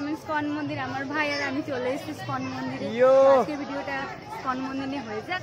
আমি স্কন মন্দির আমার ভাই আর আমি চলে এসেছি স্কন মন্দিরে। আজকে ভিডিওটা স্কন মন্দিরে হয়ে যাক।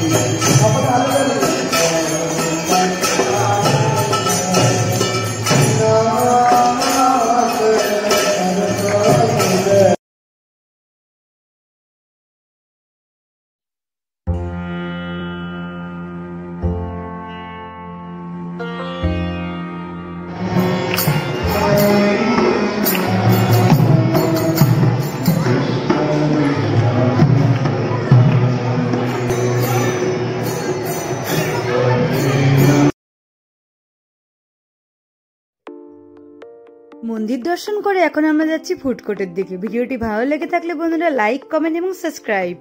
Obrigado. মন্দির দর্শন করে এখন আমরা যাচ্ছি ফুড কোর্টের দিকে। ভিডিওটি ভালো লেগে থাকলে বন্ধুরা লাইক কমেন্ট এবং সাবস্ক্রাইব